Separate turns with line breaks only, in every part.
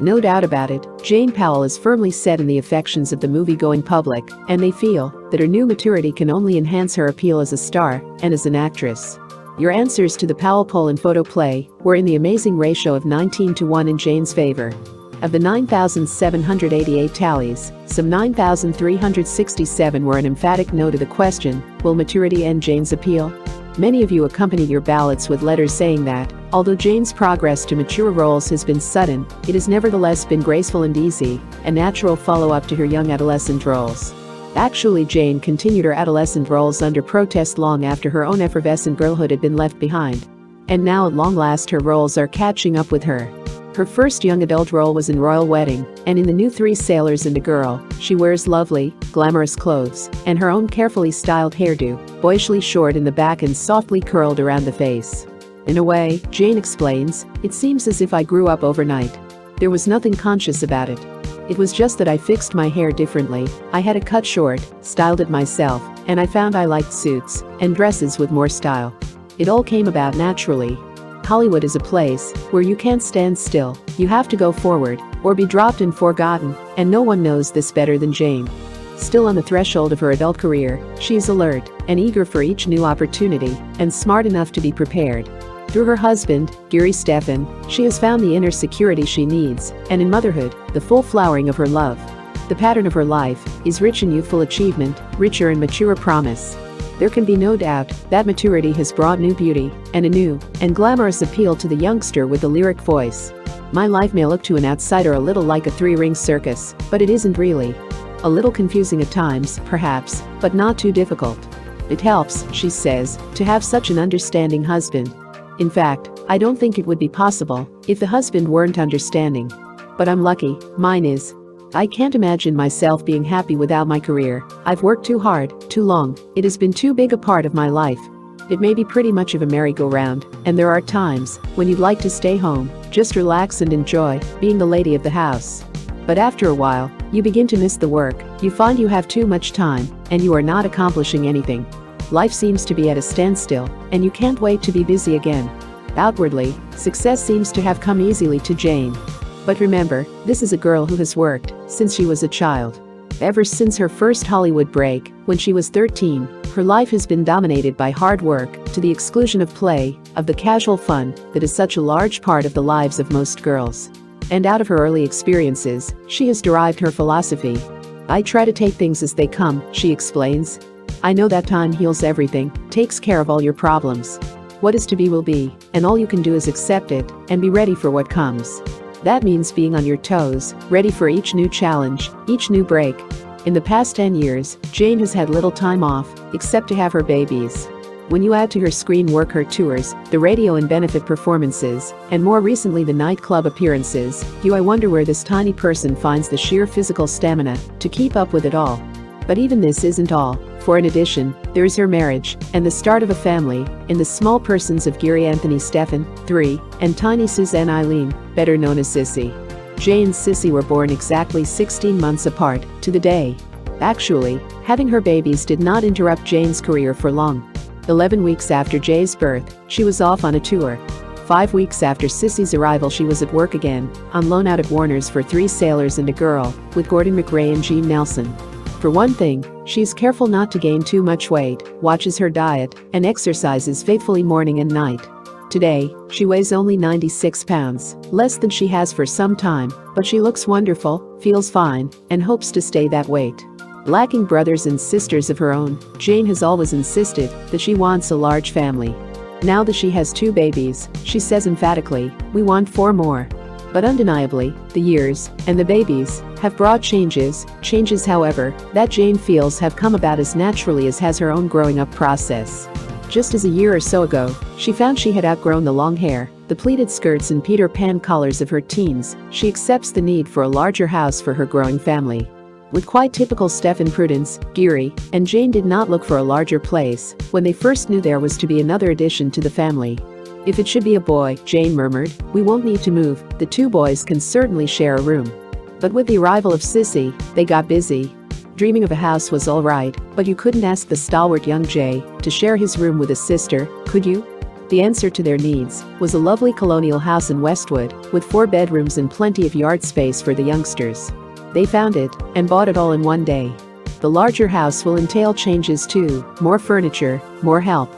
No doubt about it, Jane Powell is firmly set in the affections of the movie-going public, and they feel that her new maturity can only enhance her appeal as a star and as an actress. Your answers to the Powell poll and Photoplay were in the amazing ratio of 19 to 1 in Jane's favor. Of the 9,788 tallies, some 9,367 were an emphatic no to the question, will maturity end Jane's appeal? Many of you accompanied your ballots with letters saying that, although Jane's progress to mature roles has been sudden, it has nevertheless been graceful and easy, a natural follow-up to her young adolescent roles. Actually Jane continued her adolescent roles under protest long after her own effervescent girlhood had been left behind. And now at long last her roles are catching up with her. Her first young adult role was in Royal Wedding, and in the new Three Sailors and a Girl, she wears lovely, glamorous clothes and her own carefully styled hairdo, boyishly short in the back and softly curled around the face. In a way, Jane explains, it seems as if I grew up overnight. There was nothing conscious about it. It was just that I fixed my hair differently, I had it cut short, styled it myself, and I found I liked suits and dresses with more style. It all came about naturally. Hollywood is a place where you can't stand still, you have to go forward or be dropped and forgotten, and no one knows this better than Jane. Still on the threshold of her adult career, she's alert and eager for each new opportunity and smart enough to be prepared. Through her husband, Geary Steffen, she has found the inner security she needs, and in motherhood, the full flowering of her love. The pattern of her life is rich in youthful achievement, richer in mature promise. There can be no doubt that maturity has brought new beauty and a new and glamorous appeal to the youngster with the lyric voice. My life may look to an outsider a little like a three-ring circus, but it isn't really. A little confusing at times, perhaps, but not too difficult. It helps, she says, to have such an understanding husband in fact, I don't think it would be possible if the husband weren't understanding. But I'm lucky, mine is. I can't imagine myself being happy without my career. I've worked too hard, too long, it has been too big a part of my life. It may be pretty much of a merry-go-round, and there are times when you'd like to stay home, just relax and enjoy being the lady of the house. But after a while, you begin to miss the work, you find you have too much time, and you are not accomplishing anything. Life seems to be at a standstill, and you can't wait to be busy again. Outwardly, success seems to have come easily to Jane. But remember, this is a girl who has worked since she was a child. Ever since her first Hollywood break, when she was 13, her life has been dominated by hard work, to the exclusion of play, of the casual fun that is such a large part of the lives of most girls. And out of her early experiences, she has derived her philosophy. I try to take things as they come, she explains, I know that time heals everything, takes care of all your problems. What is to be will be, and all you can do is accept it and be ready for what comes. That means being on your toes, ready for each new challenge, each new break. In the past 10 years, Jane has had little time off, except to have her babies. When you add to her screen work her tours, the radio and benefit performances, and more recently the nightclub appearances, you I wonder where this tiny person finds the sheer physical stamina to keep up with it all. But even this isn't all, for in addition, there is her marriage and the start of a family in the small persons of Geary Anthony Steffen, 3, and tiny Suzanne Eileen, better known as Sissy. Jay and Sissy were born exactly 16 months apart, to the day. Actually, having her babies did not interrupt Jane's career for long. 11 weeks after Jay's birth, she was off on a tour. Five weeks after Sissy's arrival she was at work again, on loan out at Warner's for Three Sailors and a Girl, with Gordon MacRae and Gene Nelson. For one thing, she's careful not to gain too much weight, watches her diet, and exercises faithfully morning and night. Today, she weighs only 96 pounds, less than she has for some time, but she looks wonderful, feels fine, and hopes to stay that weight. Lacking brothers and sisters of her own, Jane has always insisted that she wants a large family. Now that she has two babies, she says emphatically, we want four more. But undeniably, the years and the babies have brought changes, changes however, that Jane feels have come about as naturally as has her own growing up process. Just as a year or so ago, she found she had outgrown the long hair, the pleated skirts and Peter Pan collars of her teens, she accepts the need for a larger house for her growing family. With quite typical Steffen prudence, Geary and Jane did not look for a larger place when they first knew there was to be another addition to the family. If it should be a boy, Jane murmured, we won't need to move, the two boys can certainly share a room. But with the arrival of Sissy, they got busy. Dreaming of a house was alright, but you couldn't ask the stalwart young Jay to share his room with his sister, could you? The answer to their needs was a lovely colonial house in Westwood with four bedrooms and plenty of yard space for the youngsters. They found it and bought it all in one day. The larger house will entail changes too, more furniture, more help.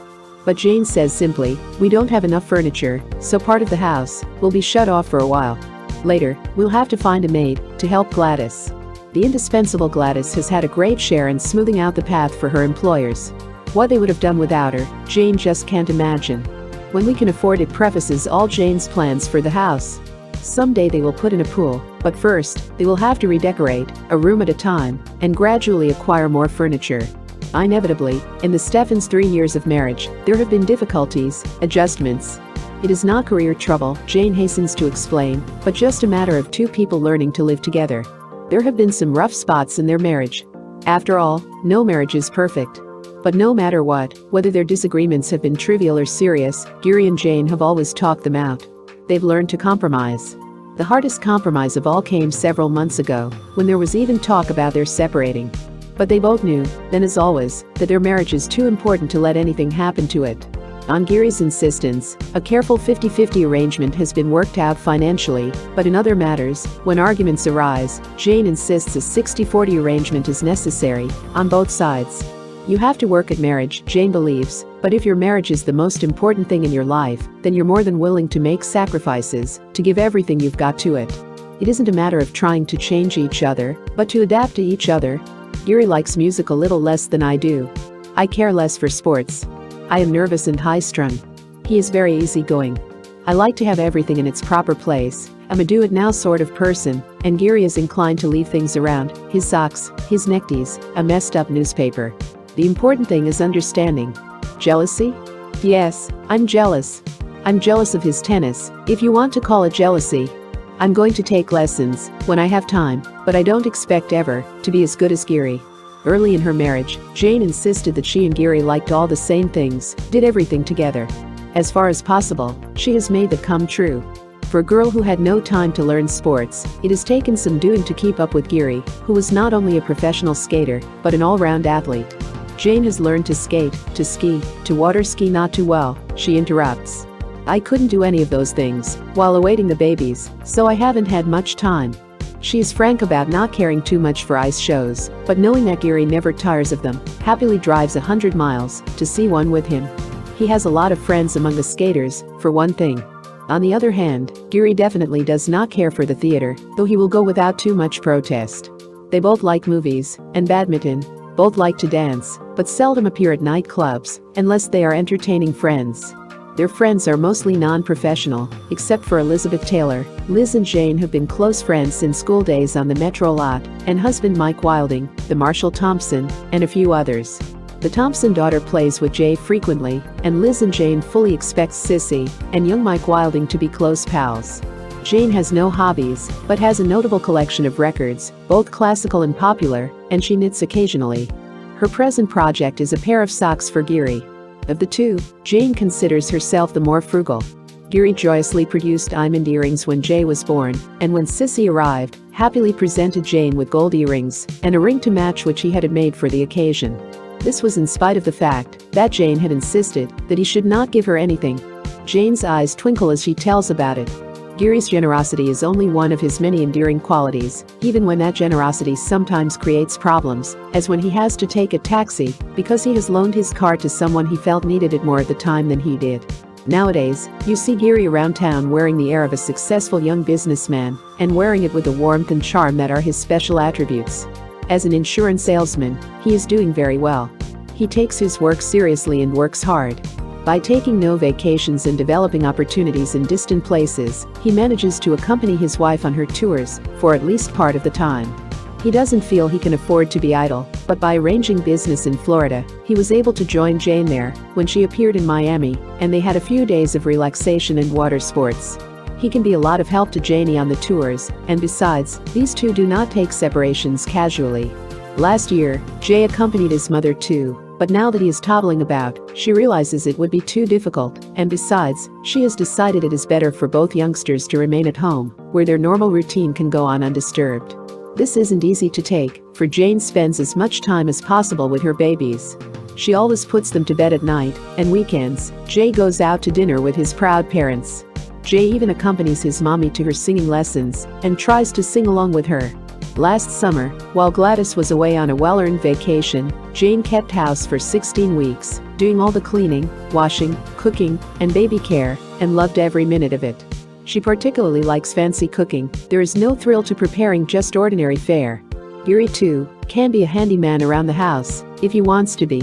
But Jane says simply, we don't have enough furniture, so part of the house will be shut off for a while. Later, we'll have to find a maid to help Gladys. The indispensable Gladys has had a great share in smoothing out the path for her employers. What they would have done without her, Jane just can't imagine. When we can afford it prefaces all Jane's plans for the house. Someday they will put in a pool, but first, they will have to redecorate, a room at a time, and gradually acquire more furniture. Inevitably, in the Steffens' three years of marriage, there have been difficulties, adjustments. It is not career trouble, Jane hastens to explain, but just a matter of two people learning to live together. There have been some rough spots in their marriage. After all, no marriage is perfect. But no matter what, whether their disagreements have been trivial or serious, Geary and Jane have always talked them out. They've learned to compromise. The hardest compromise of all came several months ago, when there was even talk about their separating. But they both knew, then as always, that their marriage is too important to let anything happen to it. On Geary's insistence, a careful 50-50 arrangement has been worked out financially, but in other matters, when arguments arise, Jane insists a 60-40 arrangement is necessary, on both sides. You have to work at marriage, Jane believes, but if your marriage is the most important thing in your life, then you're more than willing to make sacrifices, to give everything you've got to it. It isn't a matter of trying to change each other, but to adapt to each other. Geary likes music a little less than I do. I care less for sports. I am nervous and high-strung. He is very easygoing. I like to have everything in its proper place. I'm a do-it-now sort of person, and Geary is inclined to leave things around, his socks, his neckties, a messed-up newspaper. The important thing is understanding. Jealousy? Yes, I'm jealous. I'm jealous of his tennis, if you want to call it jealousy. I'm going to take lessons when I have time, but I don't expect ever to be as good as Geary. Early in her marriage, Jane insisted that she and Geary liked all the same things, did everything together. As far as possible, she has made that come true. For a girl who had no time to learn sports, it has taken some doing to keep up with Geary, who was not only a professional skater, but an all-round athlete. Jane has learned to skate, to ski, to water ski not too well, she interrupts. I couldn't do any of those things while awaiting the babies, so I haven't had much time. She is frank about not caring too much for ice shows, but knowing that Geary never tires of them, happily drives a hundred miles to see one with him. He has a lot of friends among the skaters, for one thing. On the other hand, Geary definitely does not care for the theater, though he will go without too much protest. They both like movies and badminton, both like to dance, but seldom appear at nightclubs unless they are entertaining friends. Their friends are mostly non-professional, except for Elizabeth Taylor. Liz and Jane have been close friends since school days on the Metro lot, and husband Mike Wilding, the Marshall Thompson, and a few others. The Thompson daughter plays with Jay frequently, and Liz and Jane fully expect Sissy and young Mike Wilding to be close pals. Jane has no hobbies, but has a notable collection of records, both classical and popular, and she knits occasionally. Her present project is a pair of socks for Geary. Of the two, Jane considers herself the more frugal. Geary joyously produced diamond earrings when Jay was born, and when Sissy arrived, happily presented Jane with gold earrings and a ring to match which he had made for the occasion. This was in spite of the fact that Jane had insisted that he should not give her anything. Jane's eyes twinkle as she tells about it, Geary's generosity is only one of his many endearing qualities, even when that generosity sometimes creates problems, as when he has to take a taxi because he has loaned his car to someone he felt needed it more at the time than he did. Nowadays, you see Geary around town wearing the air of a successful young businessman and wearing it with the warmth and charm that are his special attributes. As an insurance salesman, he is doing very well. He takes his work seriously and works hard. By taking no vacations and developing opportunities in distant places, he manages to accompany his wife on her tours for at least part of the time. He doesn't feel he can afford to be idle, but by arranging business in Florida, he was able to join Jane there when she appeared in Miami, and they had a few days of relaxation and water sports. He can be a lot of help to Janie on the tours, and besides, these two do not take separations casually. Last year, Jay accompanied his mother too, but now that he is toddling about, she realizes it would be too difficult, and besides, she has decided it is better for both youngsters to remain at home, where their normal routine can go on undisturbed. This isn't easy to take, for Jane spends as much time as possible with her babies. She always puts them to bed at night, and weekends, Jay goes out to dinner with his proud parents. Jay even accompanies his mommy to her singing lessons and tries to sing along with her. Last summer, while Gladys was away on a well-earned vacation, Jane kept house for 16 weeks, doing all the cleaning, washing, cooking, and baby care, and loved every minute of it. She particularly likes fancy cooking, there is no thrill to preparing just ordinary fare. Geary too, can be a handyman around the house, if he wants to be.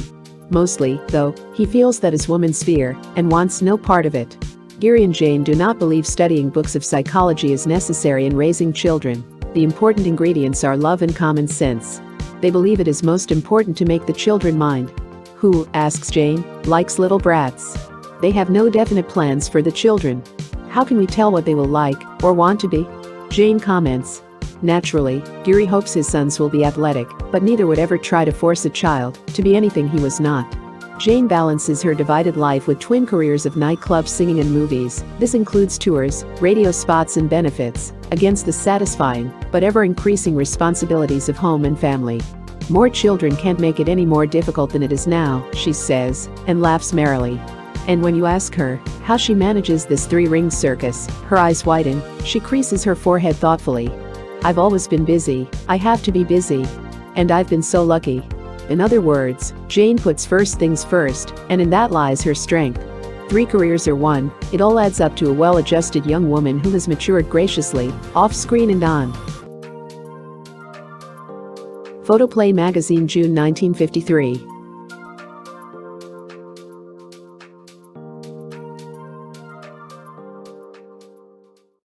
Mostly, though, he feels that is woman's sphere and wants no part of it. Geary and Jane do not believe studying books of psychology is necessary in raising children. The important ingredients are love and common sense. They believe it is most important to make the children mind. Who, asks Jane, likes little brats? They have no definite plans for the children. How can we tell what they will like or want to be? Jane comments. Naturally, Geary hopes his sons will be athletic, but neither would ever try to force a child to be anything he was not. Jane balances her divided life with twin careers of nightclub singing and movies. This includes tours, radio spots and benefits, against the satisfying but ever-increasing responsibilities of home and family. More children can't make it any more difficult than it is now, she says, and laughs merrily. And when you ask her how she manages this three-ring circus, her eyes widen, she creases her forehead thoughtfully, I've always been busy, I have to be busy. And I've been so lucky. In other words, Jane puts first things first, and in that lies her strength. Three careers or one, it all adds up to a well-adjusted young woman who has matured graciously, off-screen and on. Photoplay magazine June 1953